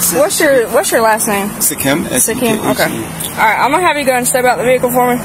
What's your What's your last name? Sakim. Sakim. S-E-K-H-E. Okay. All right. I'm gonna have you go and step out the vehicle for me.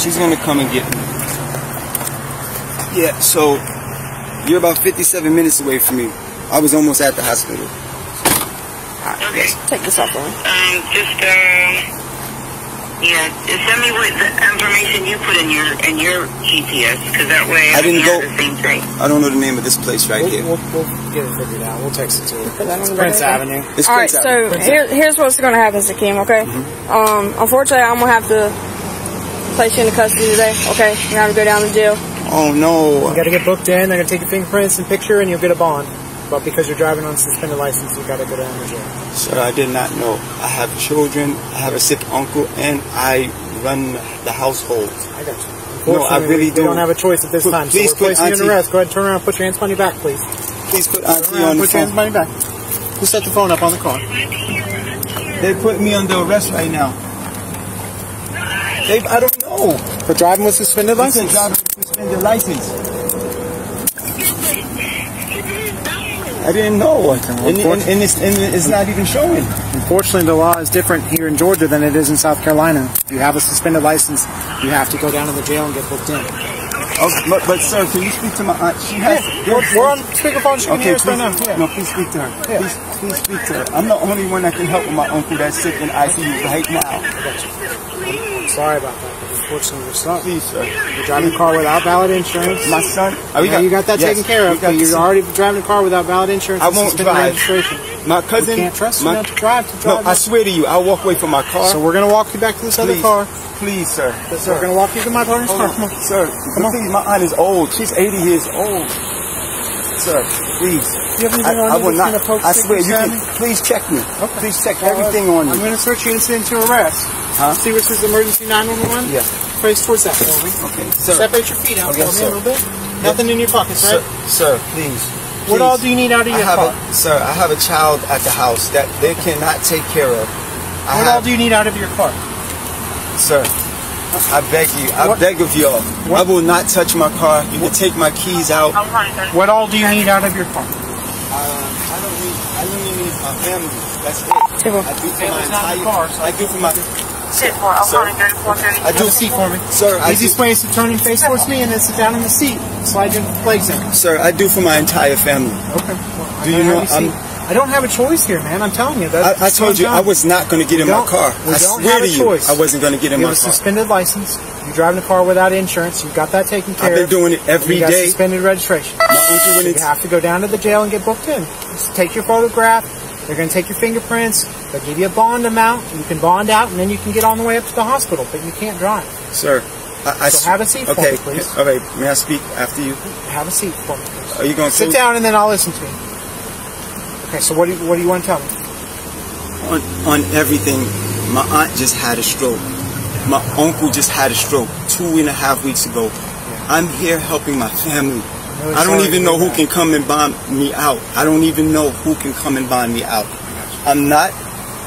She's gonna come and get me. Yeah, so you're about 57 minutes away from me. I was almost at the hospital. Okay. Take this off for me. Um, just um, yeah, just send me what the information you put in your in your GPS, because that way I didn't can have go- the same thing. I don't know the name of this place right We'll, here. we'll, we'll get it figured out. We'll text it to you. Put that on It's the Prince back. Avenue. It's All right. Prince So Avenue. here, here's what's gonna happen, Sakim. Okay. Um. Unfortunately, I'm gonna have to place you into custody today. Okay. You're gonna have to go down to jail. Oh no. You got to get booked in. They're going to take your fingerprints and picture, and you'll get a bond. But because you're driving on suspended license, you got to go down to jail. Sir, I did not know. I have children, I have a sick uncle, and I run the household. I got you. No, I really we, we do. don't have a choice at this Put- time. So please we're put placing you under arrest. Go ahead and turn around put your hands behind your back, please. Please put Auntie around on and the put your hands phone. behind your back. Who set the phone up on the car? They put me under arrest right now. They, I don't know. For driving with suspended license. driver suspended license. I didn't know. And, and, and, it's, and it's not even showing. Unfortunately, the law is different here in Georgia than it is in South Carolina. If you have a suspended license, you have to go down to the jail and get booked in. Oh, but, but sir, can you speak to my aunt? She has. We're, we're on speakerphone. She can Okay, hear us please, right now. Yeah. no, please speak to her. Please, please speak to her. I'm the only one that can help with my uncle that's sick in ICU right now. Sorry about that, but unfortunately, we're. Please, sir. You're driving a car without valid insurance. My son. Oh, Yeah, you got that yes, taken care of, but you're already driving a car without valid insurance. I won't drive. registration. My cousin. We can't trust you my, not to drive to No. I swear to you, I'll walk away from my car. so we're gonna walk you back to this other car. please, sir. So we're gonna walk you to my partner's car. Come on, on. sir. Please, my aunt is old. She's 80 years old. Sir, please. Do you have anything I, on I you will not. I swear, you can. Please check me. Okay. Please check everything on I'm you. gonna search you incident to arrest. Huh? See it says emergency 911? Yeah. Face towards that for me. Okay, sir. Separate your feet out Okay, for me sir. a little bit. Nothing in your pockets, Sir, right? sir, please. What please. all do you need out of I your have car? a, sir, I have a child at the house that they cannot take care of. I What all do you need out of your car? sir, I beg you, I What- beg of y'all. what- I will not touch my car. You can take my keys out. I'm fine, sir. What all do you need out of your car? Uh, I don't need, I only need my family. That's it. Table. I do for my Family's not in the entire, car, so I do for my, Sit for. I'm Sir. fine, 34, 30. I do, a seat for me. sir, I do, Easiest way is to turn your face towards me and then sit down in the seat. Slide your legs in. sir, I do for my entire family. Okay. Do you know I'm- I don't have a choice here, man. I'm telling you. That, I, I told you I was not going to get in my car. we I don't swear have to a you, choice. I wasn't going to get in You my have a suspended license. You're driving a car without insurance. You've got that taken care I've been doing it every you got suspended registration. My uncle So you have to go down to the jail and get booked in. Just take your photograph. They're going to take your fingerprints. They'll give you a bond amount. You can bond out, and then you can get on the way up to the hospital. But you can't drive. Sir, I, I So have a seat for okay, me, please. all right. May I speak after you? Have a seat for me. please. Are you going to Sit down, and then I'll listen to you. Okay. So what do you, what do you want to tell me? on, on everything? My aunt just had a stroke. My uncle just had a stroke two and a half weeks ago. I'm here helping my family. I don't even know who can come and bond me out. I don't even know who can come and bond me out. I'm not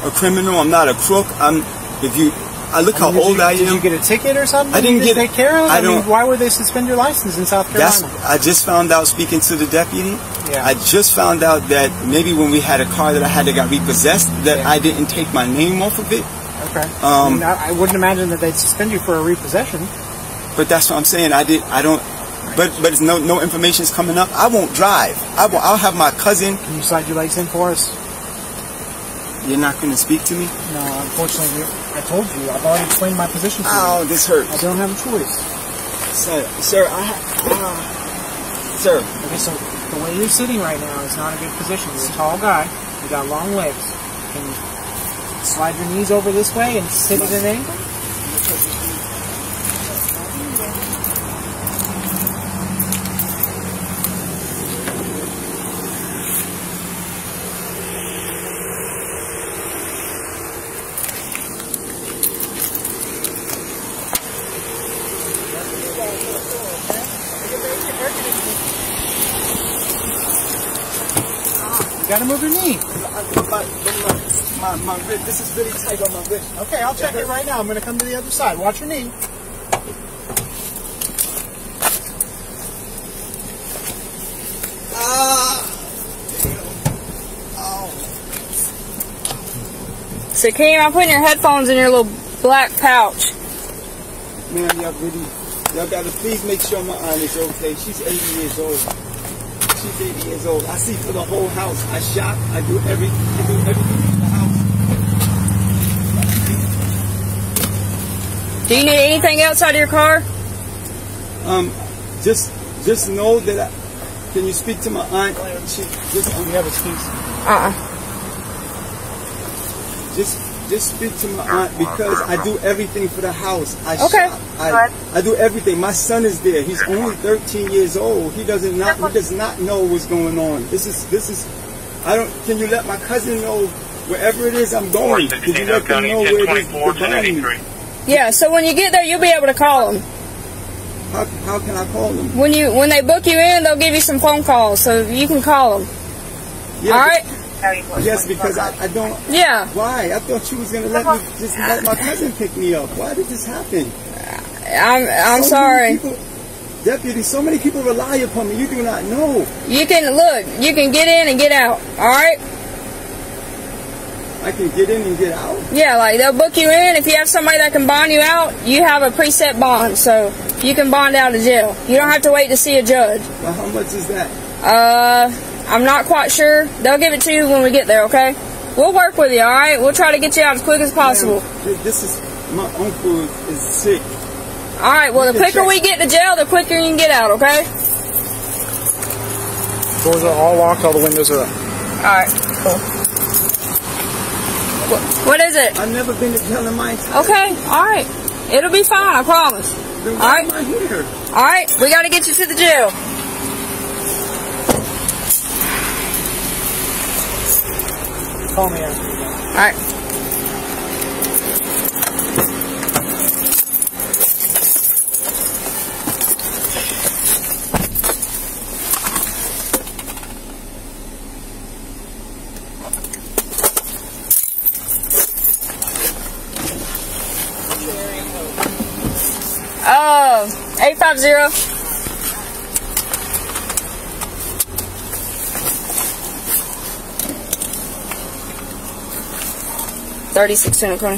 a criminal. I'm not a crook. I'm. If you, I look how old you, I am. Did you get a ticket or something? I didn't get- take care of. I I, mean, don't- why would they suspend your license in South That's. Carolina? I just found out speaking to the deputy. Yeah. I just found out that maybe when we had a car that I had that got repossessed, that Yeah. I didn't take my name off of it. okay. um, I, mean, I, I wouldn't imagine that they'd suspend you for a repossession. But that's what I'm saying. I did. I don't. But but it's no no information is coming up. I won't drive. I will. I'll have my cousin. Can you slide your legs in for us? You're not going to speak to me. No, unfortunately, I told you. I've already explained my position to Ow, you. this hurts, I don't have a choice. sir. Sir, I. ah. sir, Okay, so the way you're sitting right now is not a good position. You're a tall guy. You got long legs. Can you slide your knees over this way and sit at an angle? Gotta move your knee. my, my, my wrist. This is really tight on my wrist. Okay, I'll check it right now. I'm gonna come to the other side. Watch your knee. Ah. Oh. So, Keem, I'm putting your headphones in your little black pouch. Man, y'all really, y'all gotta please make sure my aunt is okay. She's 80 years old. She's 80 years old. I see for the whole house. I shop. I do every, I do everything in the house. Do you need anything else out of your car? Um, just, just know that I, can you speak to my aunt? She, just, you have his keys? Uh-uh. just, just speak to my aunt because I do everything for the house. I Okay. shop. I, I do everything. My son is there. He's only 13 years old. He doesn't not, he does not know what's going on. This is, this is, I don't, can you let my cousin know wherever it is I'm going? Can you let them know where it is they're buying? Yeah, so when you get there, you'll be able to call them. How, how can I call them? When you when they book you in, they'll give you some phone calls, so you can call them. Yeah, All right? Yes, because I, I don't. Yeah. Why? I thought you was gonna let me just let my cousin pick me up. Why did this happen? I'm I'm So sorry. people- Deputy, so many people rely upon me. You do not know. You can look. You can get in and get out. All right. I can get in and get out. Yeah, like they'll book you in. If you have somebody that can bond you out, you have a preset bond, so you can bond out of jail. You don't have to wait to see a judge. Well, how much is that? Uh, I'm not quite sure. They'll give it to you when we get there. Okay. We'll work with you. All right. We'll try to get you out as quick as possible. Ma'am, This is my uncle is sick. All right. Well, the You can quicker check- we get to jail, the quicker you can get out. Okay. Doors are all locked. All the windows are up. All right. Cool. What, what is it? I've never been to jail in my entire Okay. All right. It'll be fine. I promise. Then all why right. am I here? All right. We got to get you to the jail. Call me after you go. All right. Uh, 850. Thirty-six cent corner.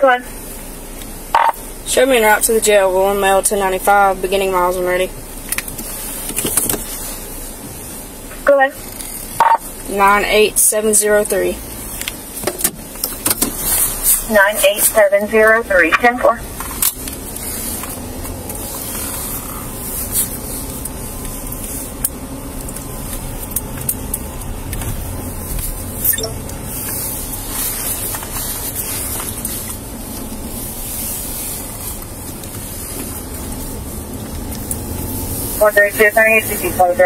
Go on. Show me an route to the jail. Going mail 1095, beginning miles when ready. Go ahead. 98703. 98703. 10 4. One thirty two thirty eight sixty five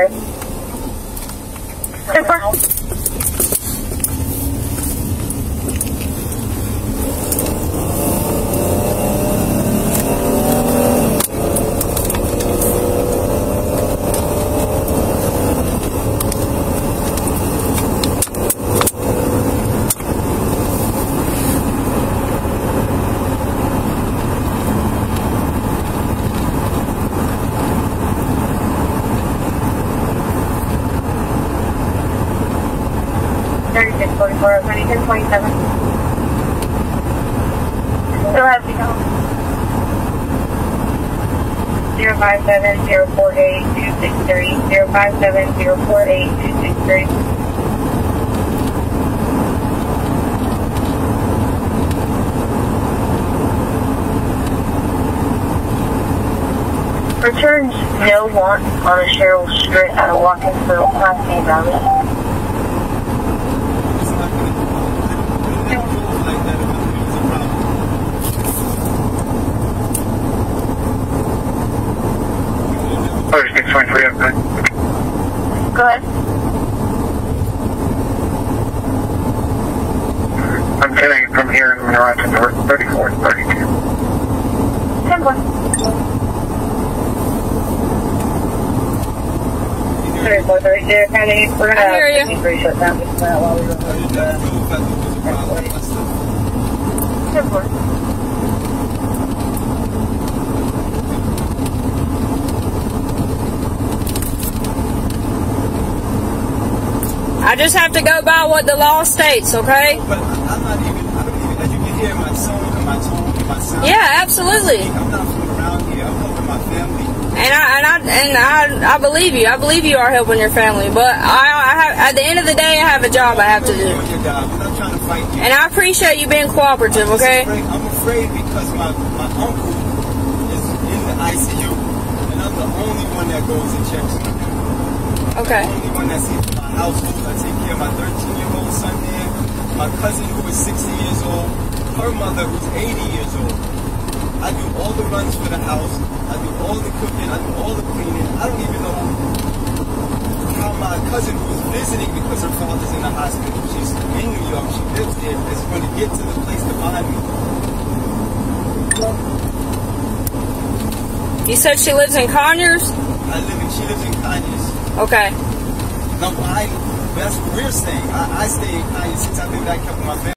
Zero five seven zero four eight two six three zero five seven zero four eight two six three. Returns no want on a Cheryl Street at a Class A Valley. It's not gonna- I don't feel like that if it was a problem. Thirty six twenty three. Okay. Go ahead. I'm getting from here and arriving to thirty four thirty two. Ten one. Three four three zero Kennedy. We're gonna I hear ya. have shut down just that while we run. I didn't know if that was a problem. I still- Ten four. I just have to go by what the law states, okay? But I'm not even, I don't even, as you can hear my tone and my tone and my sound. Yeah, absolutely. I'm not from around here. I'm helping my family. And I and I and I, I believe you. I believe you are helping your family. But I, I have at the end of the day, I have a job I have to do. doing your job. We're not trying to fight you. And I appreciate you being cooperative, okay? I'm afraid because my, my uncle is in the ICU, and I'm the only one that goes and checks on him. Okay. The only one that's in my household. I take care of my 13 year old son there, my cousin who is 60 years old, her mother who's 80 years old. I do all the runs for the house. I do all the cooking. I do all the cleaning. I don't even know how my cousin who's visiting because her father's in the hospital. She's in New York. She lives there. Is going to get to the place to find me. You said she lives in Conyers? I live in. She lives in Conyers. Okay. Now, I. That's what we're saying. I, I stay in Conyers since I've been back up with my family.